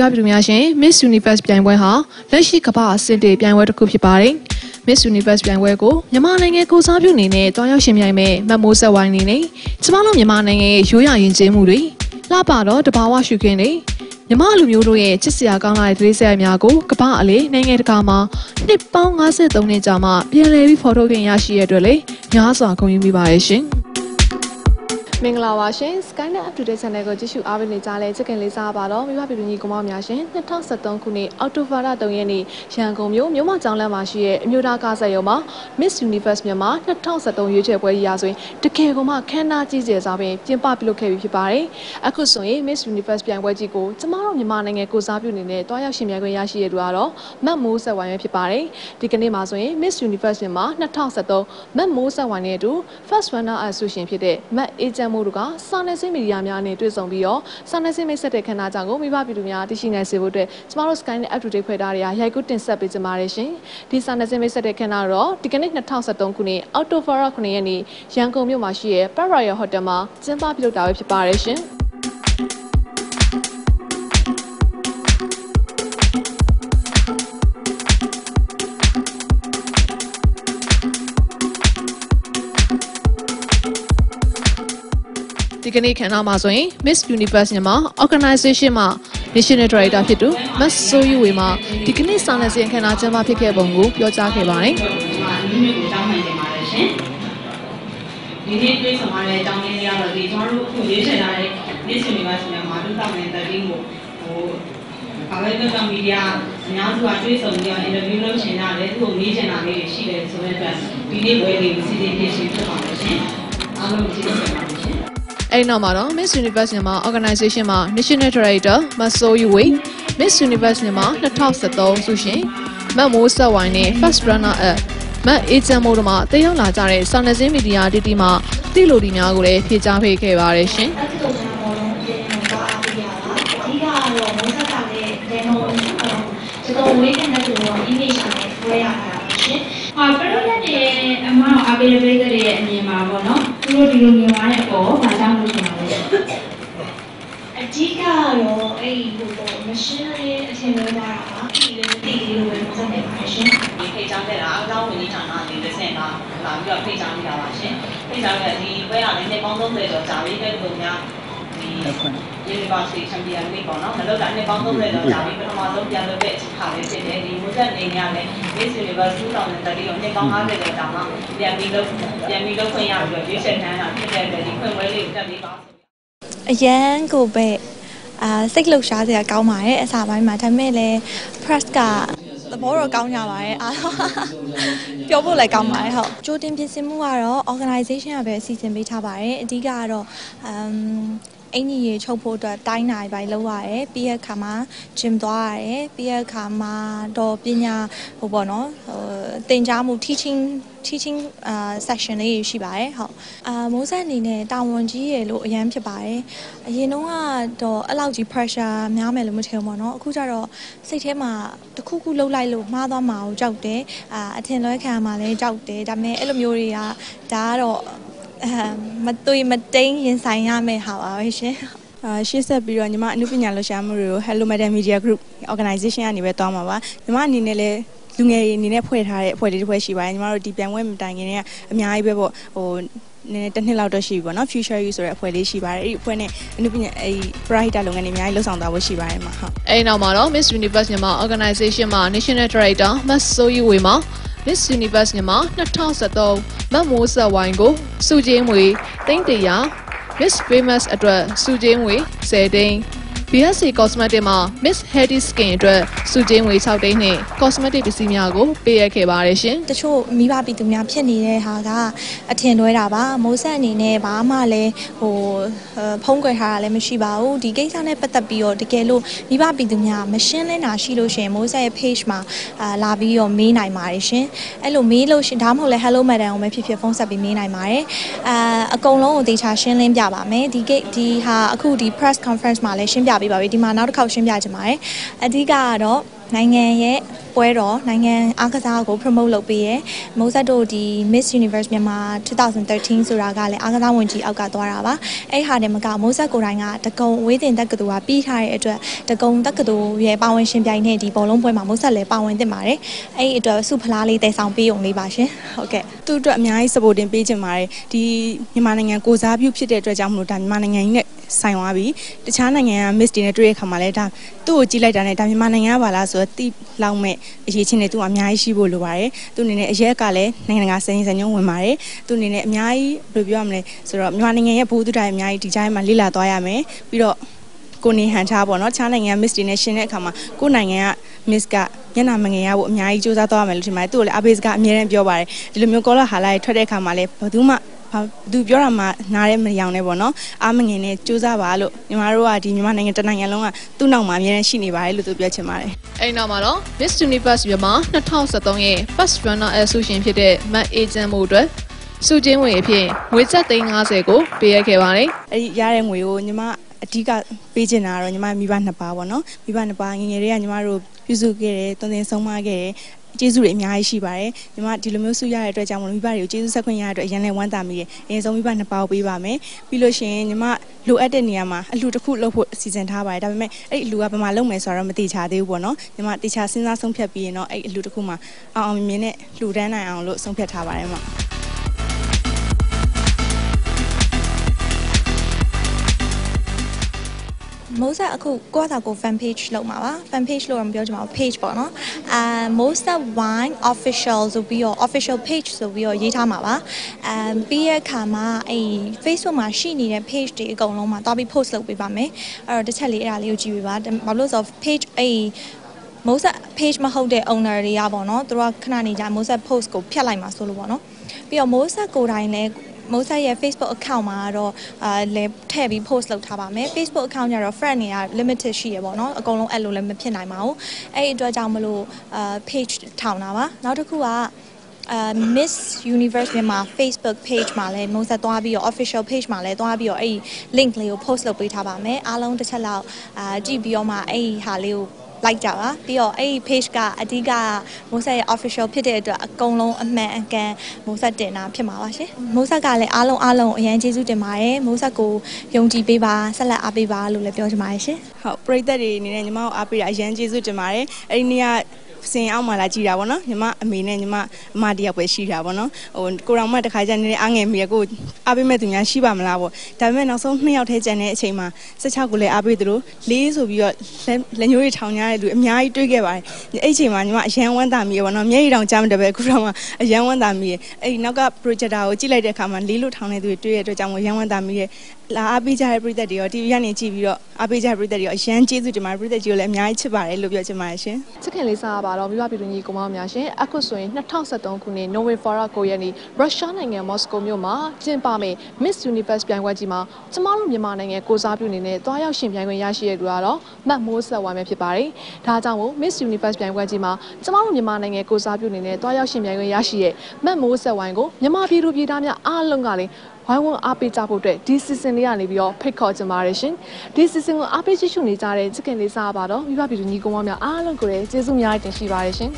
ပြပြများရှင် Miss Universe ပြိုင်ပွဲဟာလက်ရှိကမ္ဘာအဆင့်တေပြိုင်ပွဲတစ်ခုဖြစ်ပါတယ်။ Miss Universe ပြိုင်ပွဲကိုမြန်မာနိုင်ငံကိုစားပြုအနေနဲ့တွားရောက်ရှင်ပြိုင်မဲ့မတ်မိုးဆက်ဝိုင်းနေနဲ့ကျမတို့မြန်မာနိုင်ငံရဲ့ရိုးရာယဉ်ကျေးမှုတွေလှပတော့တဘာဝရှုခင်းတွေမြမလူမျိုးတို့ရဲ့ချစ်စရာကောင်းလာတဲ့ဒလေးဆက်များကိုကမ္ဘာအလေးနိုင်ငံတကာမှာနှစ်ပေါင်း53နှစ်ကြာမှပြန်လည်ပြီးဖော်ထုတ်ခွင့်ရရှိရတဲ့အတွက်လေများစွာဂုဏ်ယူမိပါရဲ့ရှင်။ မင်္ဂလာပါရှင် Skynet Up to Date Channel ကိုကြည့်ရှုအားပေးနေကြတဲ့ချစ်ခင်လေးစားပါတော့မိဘပြည်သူညီကောင်မများရှင်2023ခုနှစ်အောက်တိုဘာလ3ရက်နေ့ရန်ကုန်မြို့မြို့မကျောင်းလမ်းမှာရှိတဲ့အမျိုးသားကားဆက်ရုံမှာ Miss Universe မြန်မာ2023ရွေးချယ်ပွဲကြီးရာဆိုရင်တကယ်ကိုမှခမ်းနားကြီးကျယ်စွာပင်ကျင်းပပြုလုပ်ခဲ့ပြီးဖြစ်ပါတယ်အခုဆိုရင် Miss Universe ပြိုင်ပွဲကြီးကိုကျမတို့မြန်မာနိုင်ငံကိုစားပြုနေတဲ့တွားရောက်ရှင်ပြိုင်ခွင့်ရရှိရတဲ့သူကတော့မတ်မိုးဆက်ဝိုင်းပဲဖြစ်ပါတယ်ဒီကနေ့မှာဆိုရင် Miss Universe မြန်မာ2023မတ်မိုးဆက်ဝိုင်းနဲ့အတူ First Runner Up ဆုရှင်ဖြစ်တဲ့မတ်အေဂျင့်မို့တို့ကစာနယ်ဇင်းမီဒီယာများနဲ့တွေ့ဆုံပြီးတော့စာနယ်ဇင်းမိတ်ဆက်တဲ့ခန်းသားကြောင့်ကိုမိဘပြည်သူများသိရှိနိုင်စေဖို့အတွက်ကျမတို့ Sky နဲ့ Up to Date ဖွဲ့ထားတဲ့ရိုက်ကူးတင်ဆက်ပေးကြပါရရှင်ဒီစာနယ်ဇင်းမိတ်ဆက်တဲ့ခန်းသားတော့ဒီကနေ့2023ခုနှစ်အောက်တိုဘာလ9ရက်နေ့ရန်ကုန်မြို့မှာရှိတဲ့ Park Royal Hotel မှာကျင်းပပြုလုပ်တာပဲဖြစ်ပါတယ်ရှင် ဒီကနေ့ခန်းနာမှာဆိုရင် Miss Universe မြန်မာ Organization မှာ National Director ဖြစ်သူ Mass Soyu Wei မှာဒီကနေ့စာနယ်ဇင်းခန်းနာကျင်းပဖြစ်ခဲ့ပုံကိုပြောကြားခဲ့ပါတယ်။ဒီနေ့ကိုတောင်းပန်ကြပါတယ်ရှင်။ဒီနေ့တွေ့ဆုံရတဲ့အကြောင်းရင်းတွေကတော့ဒီကျွန်တော်တို့အခုရေးချင်ထားတဲ့ Miss Universe မြန်မာ2013ကိုဟိုဘာပဲပြောပြောမီဒီယာအများစုကတွေ့ဆုံပြီးတော့အင်တာဗျူးလုပ်ရှင်ရတယ်သူ့ကိုမေးချင်တာလေးတွေရှိတယ်ဆိုတဲ့အတွက်ဒီနေ့ဝယ်လေးကိုစီစဉ်ပြင်ဆင်ဖြစ်ပါမယ်ရှင်။အားလုံးကျေးဇူးတင်ပါတယ် ရှင်။အဲ့နောက်မှာတော့ Miss Universe မြန်မာ Organization မှာ National Director မဆိုယူဝေ Miss Universe မြန်မာ2013ဆုရှင်မတ်မိုးဆက်ဝိုင်းနဲ့ First Runner Up မတ်အေဂျင့်မိုးတို့မှတည်ရောက်လာကြတဲ့စာနယ်ဇင်းမီဒီယာတီတီမှာတိလိုဒီများကိုလည်းဖြေကြားပေးခဲ့ပါတယ်ရှင်။အဓိကတော့မိုးဆက်ကလည်းဒဲနိုကျွန်တော်ဝေးတဲ့တူတော့ image နဲ့ဆွဲရတာရှင်။ဟာပရိုလက်တွေအမအားပေးတဲ့ပြည်သူတွေရဲ့အမြင်မှာပေါ့နော်။ သူတို့ဒီလိုမြင်သွားတဲ့အပေါ်ဘာကြောင့်လို့ဆိုလဲအဓိကတော့အဲ့ဒီဟိုပေါ့မရှင်းလေးအထင်လို့သွားတာပါဒီလိုတိလေးလိုပဲပုံစံနဲ့ပါရှင်ဒီဖိတ်ကြောင်းတဲ့တာအကောင်းဝင်ကြီးဌာနလေးတစ်ဆင့်ကလာပြီးတော့ဖိတ်ကြောင်းနေတာပါရှင်ဖိတ်ကြောင်းတဲ့ဒီပွဲရလည်းနှစ်ပေါင်း30ကျော်ကြာပြီတဲ့ပုံများဒီ University Champion League ပေါ့နော်မလုပ်တာနှစ်ပေါင်း30ကျော်ကြာပြီပထမဆုံးပြန်လုပ်တဲ့အချိန်ခါလေးဖြစ်တယ်ဒီမွတ်သက်နေရလည်း Miss Universe 2030ကိုနှစ်ပေါင်း50ကျော်ကြာမှပြန်ပြီးလုပ်ပြန်ပြီးလုပ်ခွင့်ရပြီးတော့ရွေးချယ်ခံရတာဖြစ်တဲ့အတွက်ဒီခွင့်ပွဲလေးကိုတက်ပြီးပါအရန်ကိုပဲအာစိတ်လှုပ်ရှားစရာကောင်းပါတယ်အစားပိုင်းမှာဒါပေမဲ့လည်း press ကသဘောတော့ကောင်းကြပါတယ်အားပြောဖို့လည်းကောင်းပါတယ်ဟုတ်ကြိုတင်ပြင်ဆင်မှုကတော့ organization ကပဲအစီအစဉ်ပေးထားပါတယ်အဓိကကတော့အမ် အင်ကြီးရေချုပ်ဖို့အတွက်တိုင်းနိုင်ပိုင်းလောက်ရတယ်ပြီးရခါမှာ gym သွားရတယ်ပြီးရခါမှာတော့ပညာဟိုပေါ့နော်ဟိုသင်ကြားမှု teaching teaching အာ section လေးရှိပါတယ်ဟုတ်အာမိုးဆက်အနေနဲ့တာဝန်ကြီးရလို့အရန်ဖြစ်ပါတယ်အရင်တုန်းကတော့အဲ့လောက်ကြီး pressure များမယ်လို့မထင်ဘူးပေါ့နော်အခုကျတော့စိတ်ထဲမှာတခုခုလှုပ်လိုက်လို့မှားသွားမှာကိုကြောက်တယ်အာအထင်လွဲခံမှာလည်းကြောက်တယ်ဒါပေမဲ့အဲ့လိုမျိုးတွေကဒါကတော့အ မသွေမတိန်ရင်ဆိုင်ရမယ့်ဟာပါပဲရှင်အာရှေ့ဆက်ပြီးတော့ညီမအနုပညာလှူရှာမှုတွေကို Hello Madam Media Group Organization ကနေပဲတွားမှာပါညီမအနေနဲ့လည်းလူငယ်တွေအနေနဲ့ဖွဲ့ထားတဲ့အဖွဲ့လေးတစ်ဖွဲ့ရှိပါတယ်ညီမတို့ဒီပြိုင်ပွဲမတိုင်ခင်တည်းကအများကြီးပဲပေါ့ဟိုနည်းနည်းတစ်နှစ်လောက်တော့ရှိပြီပေါ့နော် Future You ဆိုတဲ့အဖွဲ့လေးရှိပါတယ်အဲ့ဒီအဖွဲ့နဲ့အနုပညာအဲ့ Pride လုပ်ငန်းတွေအများကြီးလှုပ်ဆောင်သွားဖို့ရှိပါတယ်မှာဟုတ်အဲ့နောက်မှာတော့ Miss Universe မြန်မာ Organization မှာ National Director မတ်ဆိုယူဝေမှာ Miss Universe မြန်မာ2023မတ်မိုးဆက်ဝိုင်းကိုစုချင်းငွေတိမ့်တရာ Miss Famous အတွက်စုချင်းငွေ10သိန်း BSC Cosmetic မှာ Miss Healthy Skin အတွက်စုချင်းငွေ6သိန်းနဲ့ cosmetic ပစ္စည်းများကိုပေးရခဲ့ပါတယ်ရှင်။တချို့မိဘပြည်သူများဖြစ်နေတဲ့ဟာကအထင်လွဲတာပါ။မိုးဆက်အနေနဲ့ဘာမှလည်းဟိုဖုံးကွယ်ထားတာလည်းမရှိပါဘူး။ဒီကိစ္စနဲ့ပတ်သက်ပြီးတော့တကယ်လို့မိဘပြည်သူများမရှင်းလင်းတာရှိလို့ရှင်မိုးဆက်ရဲ့ page မှာအာလာပြီးတော့မေးနိုင်ပါတယ်ရှင်။အဲ့လိုမေးလို့ရှင်ဒါမှမဟုတ်လဲ Hello Madam ကိုပဲဖြစ်ဖြစ်ဖုန်းဆက်ပြီးမေးနိုင်ပါတယ်။အာအကုန်လုံးကိုတေချာရှင်းလင်းပြပါမယ်။ဒီကိဒီဟာအခုဒီ press conference မှာလည်းရှင်းပြပေးပါပြီဒီမှာနောက်တစ်ခေါက်ရှင်းပြချင်ပါတယ်အဓိကကတော့ နိုင်ငံရဲ့ပွဲတော်နိုင်ငံအားကစားကို promote လုပ်ပေးရယ်မိုးဆက်တို့ဒီ Miss Universe မြန်မာ2013ဆိုတာကလည်းအားကစားဝန်ကြီးအောက်ကသွားတာပါအဲ့ဟာတည်းမကမိုးဆက်ကိုယ်တိုင်ကတကုံဝေးတင်တက္ကသိုလ်ကပြီးထားတဲ့အတွက်တကုံတက္ကသိုလ်ရဲ့ပါဝင်ရှင်ပြိုင်တဲ့ဒီဘောလုံးပွဲမှာမိုးဆက်လည်းပါဝင်တင်ပါတယ်အဲ့အတွက်စုဖလားလေးတည်ဆောင်ပေးုံလေးပါရှင်ဟုတ်ကဲ့သူ့အတွက်အများကြီး supporting ပေးချင်ပါတယ်ဒီမြန်မာနိုင်ငံကိုစားပြုဖြစ်တဲ့အတွက်ကြောင့်မလို့ဒါမြန်မာနိုင်ငံကြီးနဲ့ဆိုင်သွားပြီတခြားနိုင်ငံက miss တွေနဲ့တွေ့ရခါမှာလဲဒါသူ့ကိုကြည့်လိုက်တာနဲ့ဒါမြန်မာနိုင်ငံကပါလားဆိုတော့တိလောက်မဲ့အရေးချင်းတွေသူကအများကြီးရှိဖို့လိုပါတယ်သူအနေနဲ့အရက်ကလည်းနိုင်ငံတကာစင်စံညုံဝင်ပါတယ်သူအနေနဲ့အများကြီးဘယ်လိုပြောရမလဲဆိုတော့မြန်မာနိုင်ငံရဲ့ဘိုးသူတိုင်းအများကြီးဒီကြားမှာလေ့လာသွားရမယ်ပြီးတော့ကိုနေဟန်ထားပေါ့နော်ခြားနိုင်ငံ miss တွေနဲ့ရှင်တဲ့အခါမှာကိုနိုင်ငံက miss ကမျက်နှာမငယ်ရဖို့အများကြီးစူးစမ်းသွားရမယ်လို့ထင်ပါတယ်သူ့ကိုလည်းအဘေးစကအမြဲတမ်းပြောပါတယ်ဒီလိုမျိုးကောလာဟာလာထွက်တဲ့အခါမှာလည်းဘယ်သူမှ ဘာသူပြောတာမှနားရဲမရောင်နဲ့ပေါ့နော်အားမငင်နဲ့စူးစမ်းပါလို့ညီမတို့ကဒီမြန်မာနိုင်ငံတနိုင်ငံလုံးကသူ့နောက်မှာအများနဲ့ရှိနေပါတယ်လို့သူပြောချင်ပါတယ်အဲ့နောက်မှာတော့ Miss Universe မြန်မာ2013ရဲ့ First Runner အဆူရှင်ဖြစ်တဲ့မတ်အေဂျင့်မှုအတွက်စုချင်းဝင်အဖြစ်ငွေဆက်350ကိုပေးရခဲ့ပါတယ်အဲ့ဒီရတဲ့ငွေကိုညီမအဓိကပေးချင်တာကတော့ညီမမိဘနှစ်ပါးပေါ့နော်မိဘနှစ်ပါးငယ်ငယ်တွေကညီမတို့ပြုစုခဲ့တယ်တွင်တင်ဆုံးမခဲ့တယ် ကျေးဇူးတွေအများကြီးရှိပါတယ်ညီမဒီလိုမျိုးဆုရတဲ့အတွက်ကြောင့်မလို့မိဘတွေကိုကျေးဇူးဆက်ခွင့်ရတဲ့အတွက်အရင်လည်းဝမ်းသာမိတယ်အရင်ဆုံးမိဘနှစ်ပါးကိုပေးပါမယ်ပြီးလို့ရှိရင်ညီမလိုအပ်တဲ့နေရာမှာအလှူတစ်ခုလုပ်ဖို့စီစဉ်ထားပါတယ်ဒါပေမဲ့အဲ့ဒီအလှူကဘယ်မှာလုပ်မယ်ဆိုတော့မတိချသေးဘူးပေါ့နော်ညီမတိချစဉ်းစားဆုံးဖြတ်ပြီးရင်တော့အဲ့ဒီအလှူတစ်ခုမှာအောင်အောင်မြင်မြင်နဲ့လှူဒန်းနိုင်အောင်လို့ဆုံးဖြတ်ထားပါတယ်မှာ မိုးဆက်အခုကိုယ့်အသာကို fan page လုပ်မှာပါ fan page လို့တော့မပြောချင်ပါဘူး page ပေါ့နော်အာမိုးဆက် wine official ဆိုပြီးတော့ official page ဆိုပြီးတော့ရေးထားမှာပါအမ်ပြီးရခါမှာအဲ့ Facebook မှာရှိနေတဲ့ page တွေအကုန်လုံးမှာတွားပြီး post လုပ်ပေးပါမယ်အဲ့တော့တစ်ချက်လေးအဲ့ဒါလေးကိုကြည့်ပေးပါဘာလို့လဲဆိုတော့ page အဲ့မိုးဆက် page မဟုတ်တဲ့ owner တွေကပေါ့နော်သူတို့ကခဏနေကြမိုးဆက် post ကိုဖျက်လိုက်မှာဆိုလို့ပေါ့နော်ပြီးတော့မိုးဆက်ကိုယ်တိုင်လည်း မိုးဆက်ရဲ့ Facebook account မှာတော့အာလဲထည့်ပြီး post လုပ်ထားပါမယ် Facebook account ညတော့ friend တွေက limited ရှိရပေါ့နော်အကုန်လုံးအဲ့လိုလည်းမဖြစ်နိုင်ပါဘူးအဲ့ဒီအတွက်ကြောင့်မလို့အာ page ထောင်တာပါနောက်တစ်ခုကအာ Miss Universe မြန်မာ Facebook page မှာလည်းမုံဆက်သွားပြီးတော့ official page မှာလည်းသွားပြီးတော့အဲ့ဒီ link လေးကို post လုပ်ပေးထားပါမယ်အားလုံးတစ်ချက်လောက်အာကြည့်ပြီးတော့မှအဲ့ဒီဟာလေးကို လိုက်ကြပါပြီးတော့အဲ့ဒီ page ကအဓိကမိုးဆက်ရဲ့ official ဖြစ်တဲ့အတွက်အကုန်လုံးအမှန်အကန်မိုးဆက်တင်တာဖြစ်မှာပါရှင်မိုးဆက်ကလည်းအားလုံးအားလုံးအရန်ကျေးဇူးတင်ပါတယ်မိုးဆက်ကိုယုံကြည်ပေးပါဆက်လက်အားပေးပါလို့လည်းပြောချင်ပါတယ်ရှင်ဟုတ်ပရိသတ်တွေအနေနဲ့ညီမကိုအားပေးတာအရန်ကျေးဇူးတင်ပါတယ်အဲ့ဒီနေ့က စင်အောင်မှလာကြည့်တာဗောနော်ညီမအမေနဲ့ညီမအမတယောက်ပဲရှိတာဗောနော်ဟိုကိုတော်မတခါကျနေနေအားငယ်မိရကိုအားပေးမဲ့သူများရှိပါမလားဗောဒါပေမဲ့နောက်ဆုံးနှစ်ယောက်ထဲကျန်တဲ့အချိန်မှာ16ကိုလည်းအားပေးသလိုလေးဆိုပြီးတော့လက်ညှိုးတွေထောင်ကြတဲ့လူအများကြီးတွေ့ခဲ့ပါတယ်အဲ့ဒီအချိန်မှာညီမအရန်ဝမ်းသာမိရဗောနော်မျက်ရည်တောင်ကြားမတတ်ပဲအခုတော့မှအရန်ဝမ်းသာမိရအဲ့ဒီနောက်က projector ကိုကြည့်လိုက်တဲ့အခါမှာလေးလို့ထောင်နေသူတွေတွေ့ရတဲ့အတွက်ကြောင့်ရန်ဝမ်းသာမိရ လာအားပေးကြတဲ့ပြည်သက်တွေရော TV ကနေကြည့်ပြီးတော့အားပေးကြတဲ့ပြည်သက်တွေရောအရန်ကျေးဇူးတင်ပါတယ်ပြည်သက်ကြီးကိုလည်းအများကြီးချစ်ပါတယ်လို့ပြောချင်ပါတယ်ရှင်ချစ်ခင်လေးစားပါတော့မိဘပြည်သူညီကိုမောင်များရှင်အခုဆိုရင်2023ခုနှစ် November 9ရက်နေ့ရုရှားနိုင်ငံမော်စကိုမြို့မှာကျင်းပမယ့် Miss Universe ပြိုင်ပွဲကြီးမှာကျမတို့မြန်မာနိုင်ငံကိုစားပြုနေတဲ့တွားရောက်ရှင်ပြိုင်ခွင့်ရရှိရတဲ့သူကတော့မတ်မိုးဆက်ဝိုင်းပဲဖြစ်ပါတယ်။ဒါကြောင့်မို့ Miss Universe ပြိုင်ပွဲကြီးမှာကျမတို့မြန်မာနိုင်ငံကိုစားပြုနေတဲ့တွားရောက်ရှင်ပြိုင်ခွင့်ရရှိတဲ့မတ်မိုးဆက်ဝိုင်းကိုမြန်မာပြည်သူပြည်သားများအားလုံးကလည်း ဝိုင်းဝန်းအားပေးကြဖို့အတွက်ဒီ season လေးကနေပြီးတော့ဖိတ်ခေါ်ကြပါတယ်ရှင်ဒီ season ကိုအားပေးကြည့်ရှုနေကြတဲ့ချစ်ခင်လေးစားပါတော့မိဘပြည်သူညီကောင်မများအားလုံးကိုလည်းကျေးဇူးများတင်ရှိပါတယ်ရှင်